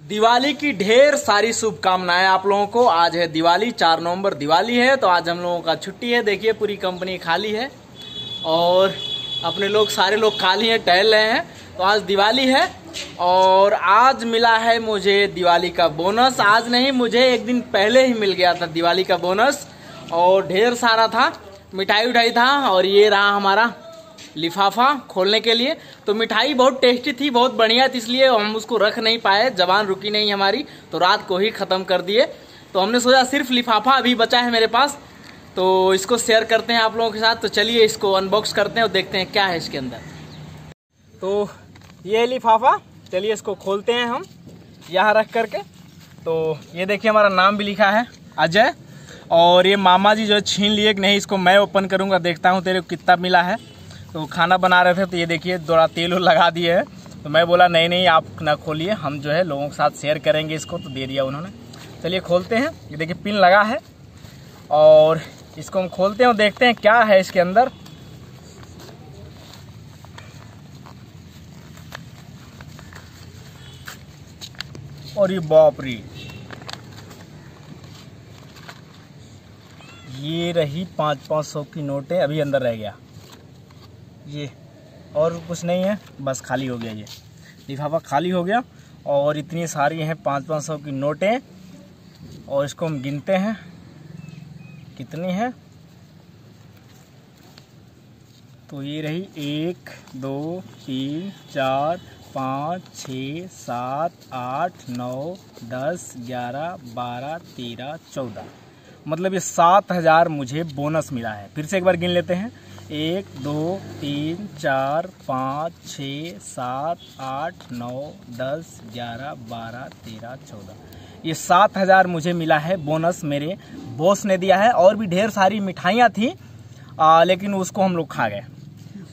दिवाली की ढेर सारी शुभकामनाएँ आप लोगों को। आज है दिवाली, चार नवंबर दिवाली है तो आज हम लोगों का छुट्टी है। देखिए, पूरी कंपनी खाली है और अपने लोग, सारे लोग खाली हैं, टहल रहे हैं। तो आज दिवाली है और आज मिला है मुझे दिवाली का बोनस। आज नहीं, मुझे एक दिन पहले ही मिल गया था दिवाली का बोनस और ढेर सारा था, मिठाई उठाई था और ये रहा हमारा लिफाफा खोलने के लिए। तो मिठाई बहुत टेस्टी थी, बहुत बढ़िया थी, इसलिए हम उसको रख नहीं पाए जबान रुकी नहीं हमारी तो रात को ही ख़त्म कर दिए। तो हमने सोचा सिर्फ़ लिफाफा अभी बचा है मेरे पास तो इसको शेयर करते हैं आप लोगों के साथ। तो चलिए इसको अनबॉक्स करते हैं और देखते हैं क्या है इसके अंदर। तो ये है लिफाफा, चलिए इसको खोलते हैं हम, यहाँ रख करके। तो ये देखिए हमारा नाम भी लिखा है, अजय। और ये मामा जी जो है छीन लिए कि नहीं, इसको मैं ओपन करूँगा, देखता हूँ तेरे को कितना मिला है। तो खाना बना रहे थे तो ये देखिए, थोड़ा तेल लगा दिए तो मैं बोला, नहीं नहीं, आप ना खोलिए, हम जो है लोगों के साथ शेयर करेंगे इसको। तो दे दिया उन्होंने। चलिए खोलते हैं। ये देखिए, पिन लगा है। और इसको हम खोलते हैं और देखते हैं क्या है इसके अंदर। और ये बापरी! ये रही पाँच पाँच सौ की नोटें, अभी अंदर रह गया। ये, और कुछ नहीं है, बस खाली हो गया ये। लिफाफा खाली हो गया, और इतनी सारी हैं पाँच पाँच सौ की नोटें, और इसको हम गिनते हैं। कितनी है? तो ये रही एक, दो, तीन, चार, पाँच, छ, सात, आठ, नौ, दस, ग्यारह, बारह, तेरह, चौदह। मतलब ये सात हज़ार मुझे बोनस मिला है। फिर से एक बार गिन लेते हैं। एक दो तीन चार पाँच छ सात आठ नौ दस ग्यारह बारह तेरह चौदह। ये सात हज़ार मुझे मिला है बोनस मेरे। बॉस ने दिया है और भी ढेर सारी मिठाइयाँ थी आ, लेकिन उसको हम लोग खा गए।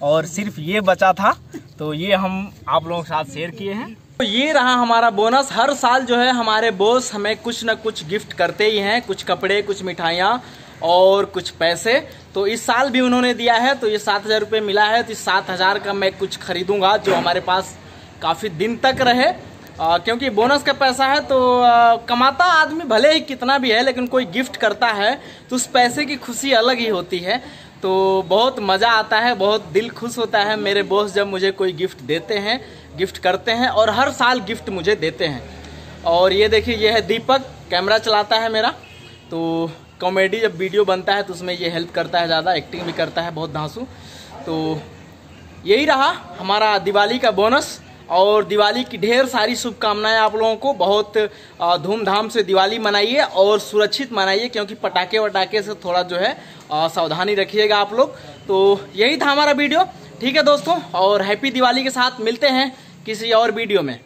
और सिर्फ़ ये बचा था तो ये हम आप लोगों के साथ शेयर किए हैं। तो ये रहा हमारा बोनस। हर साल जो है हमारे बॉस हमें कुछ ना कुछ गिफ्ट करते ही हैं कुछ कपड़े कुछ मिठाइयाँ। और कुछ पैसे। तो इस साल भी उन्होंने दिया है तो ये सात हज़ार रुपये मिला है। तो इस सात हज़ार का मैं कुछ खरीदूँगा जो हमारे पास काफ़ी दिन तक रहे। आ, क्योंकि बोनस का पैसा है तो आ, कमाता आदमी भले ही कितना भी है लेकिन कोई गिफ्ट करता है तो उस पैसे की खुशी अलग ही होती है। तो बहुत मज़ा आता है बहुत दिल खुश होता है। मेरे बॉस जब मुझे कोई गिफ्ट देते हैं गिफ्ट करते हैं और हर साल गिफ्ट मुझे देते हैं। और ये देखिए ये है दीपक कैमरा चलाता है मेरा। तो कॉमेडी जब वीडियो बनता है तो उसमें ये हेल्प करता है ज़्यादा एक्टिंग भी करता है बहुत धांसू। तो यही रहा हमारा दिवाली का बोनस और दिवाली की ढेर सारी शुभकामनाएँ आप लोगों को। बहुत धूमधाम से दिवाली मनाइए और सुरक्षित मनाइए क्योंकि पटाखे वटाखे से थोड़ा जो है सावधानी रखिएगा आप लोग। तो यही था हमारा वीडियो। ठीक है दोस्तों, और हैप्पी दिवाली के साथ मिलते हैं किसी और वीडियो में।